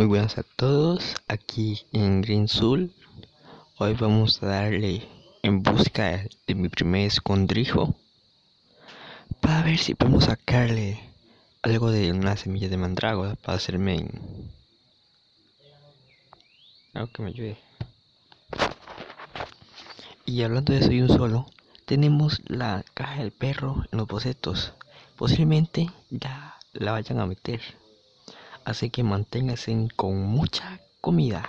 Muy buenas a todos, aquí en Green Soul. Hoy vamos a darle en busca de mi primer escondrijo para ver si podemos sacarle algo de una semilla de mandrágora para hacerme algo que me ayude. Y hablando de soy un solo, tenemos la caja del perro en los bocetos. Posiblemente ya la vayan a meter. Así que manténganse con mucha comida.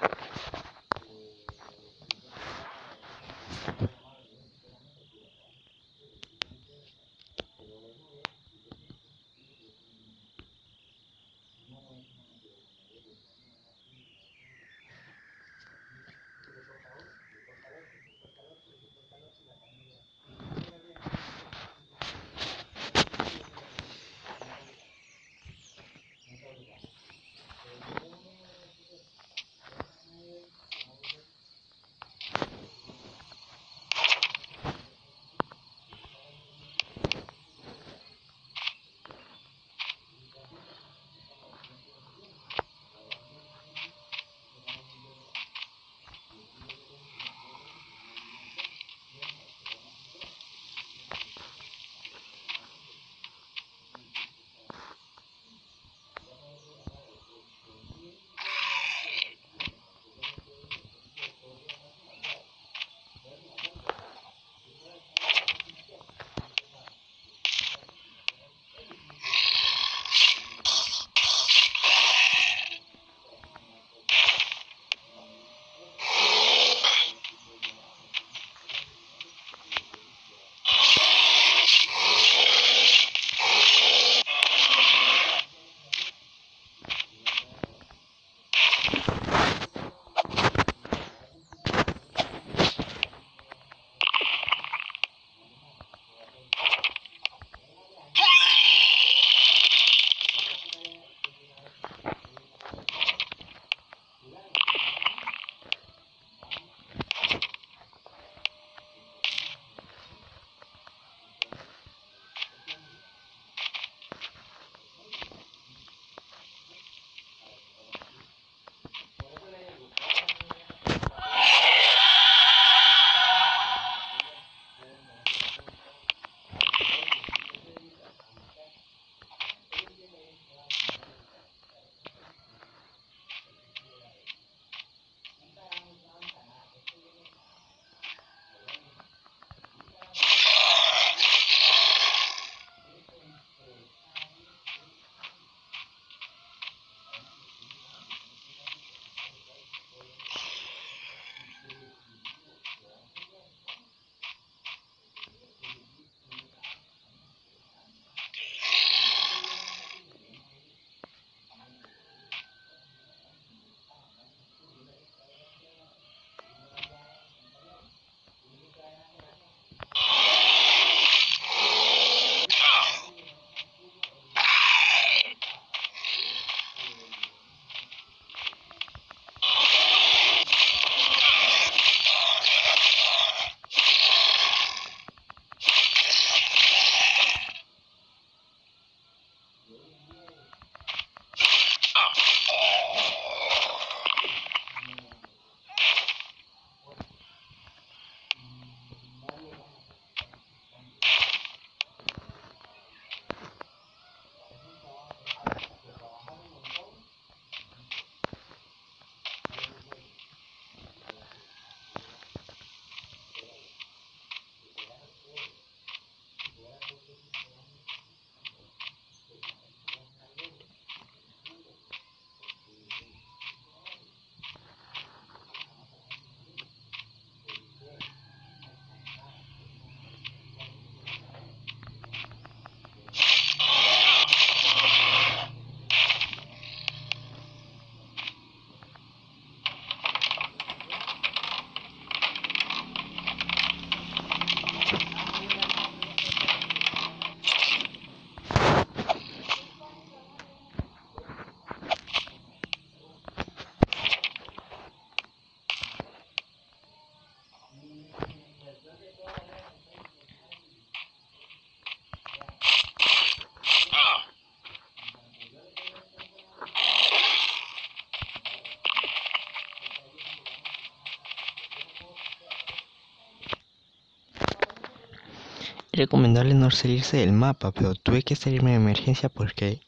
Recomendable no salirse del mapa, pero tuve que salirme de emergencia porque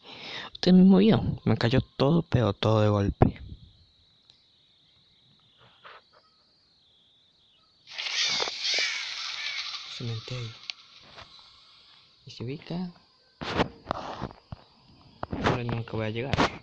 usted mismo vio, me cayó todo, pero todo de golpe. Cementerio. Y se ubica. Ahora nunca voy a llegar.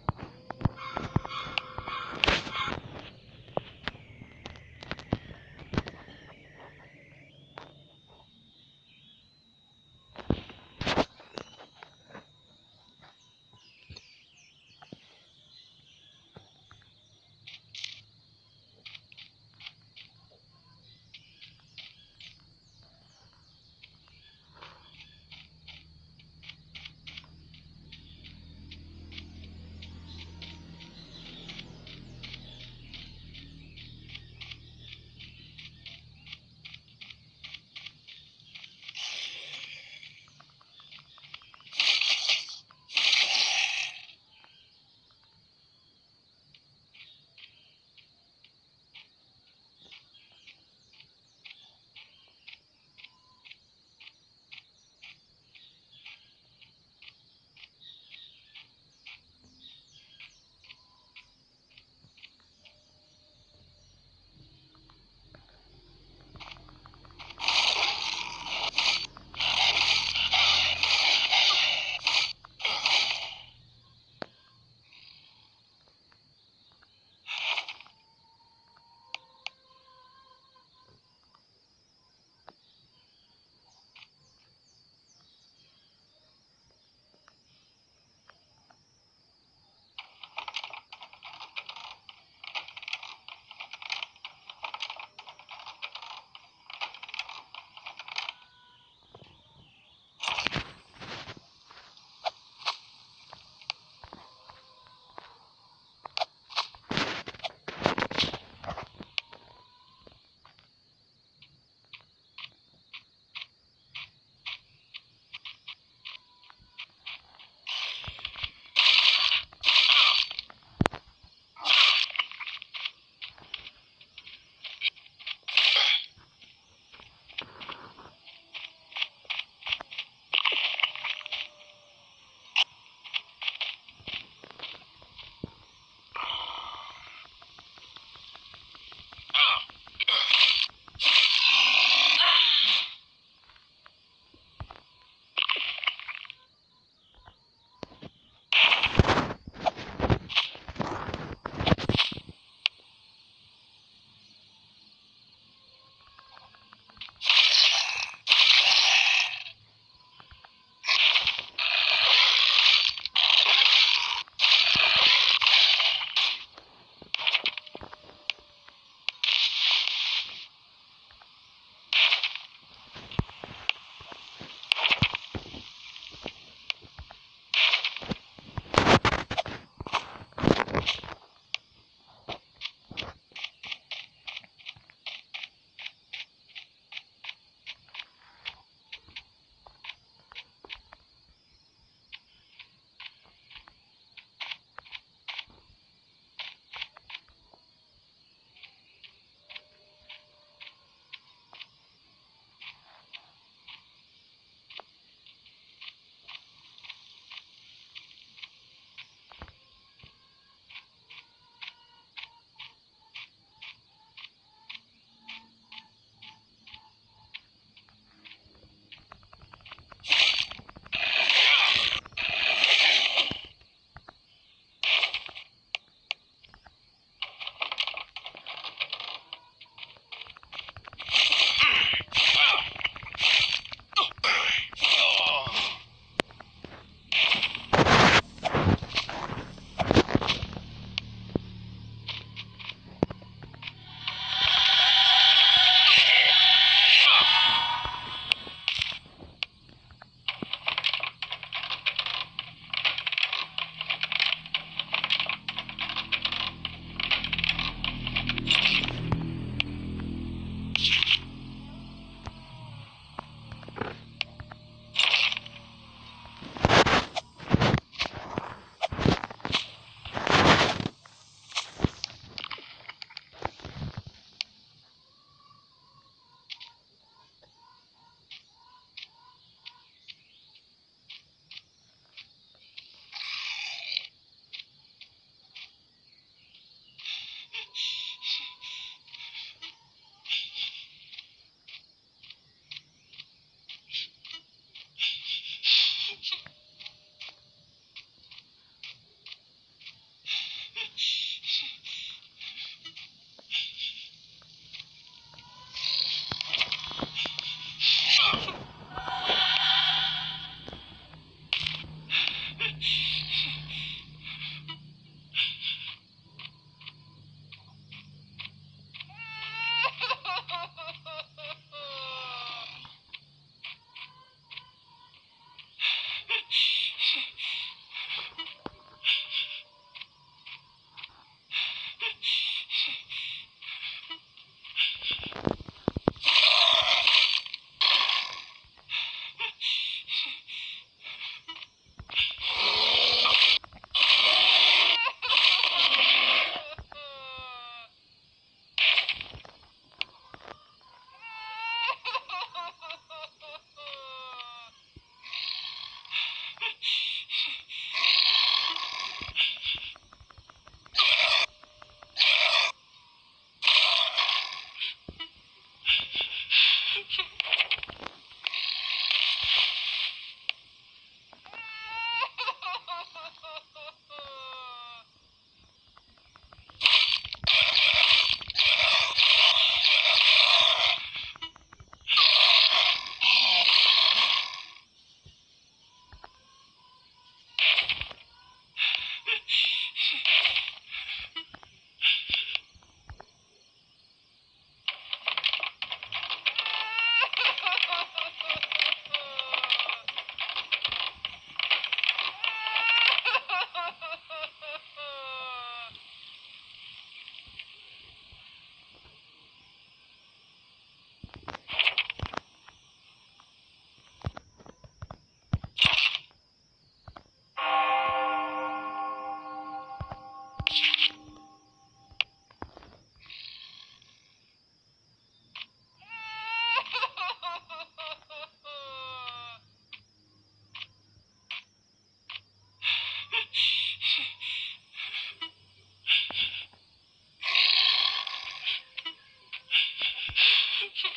হ্যাঁ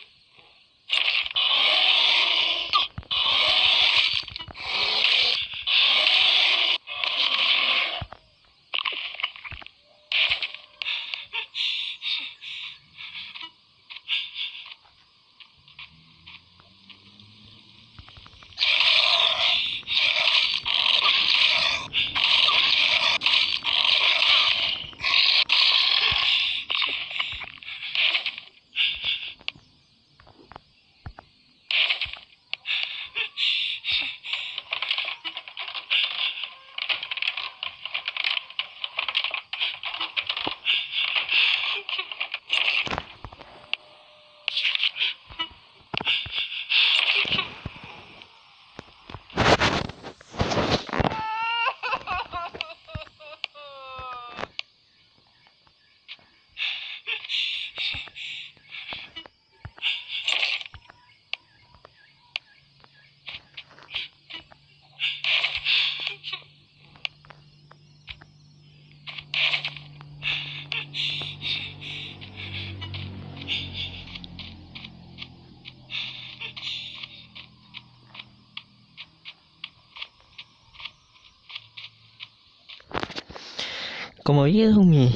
Como vieron, mi,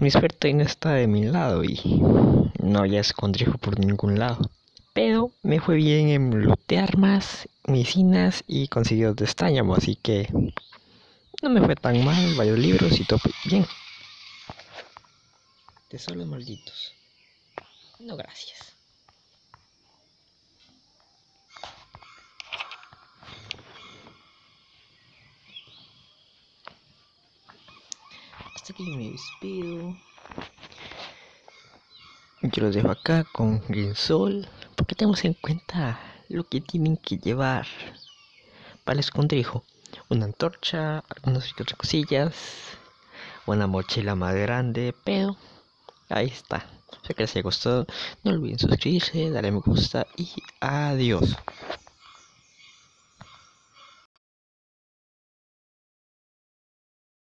mi suerte no está de mi lado y no había escondrijo por ningún lado. Pero me fue bien en lootear más medicinas y conseguir de estañamo, así que no me fue tan mal, varios libros y todo bien. Tesoros malditos. No, gracias. Hasta aquí me despido. Yo los dejo acá con Grinsol porque tenemos en cuenta lo que tienen que llevar para el escondrijo. Una antorcha, algunas otras cosillas, una mochila más grande, pero ahí está. Espero que les haya gustado. No olviden suscribirse, darle me gusta y adiós.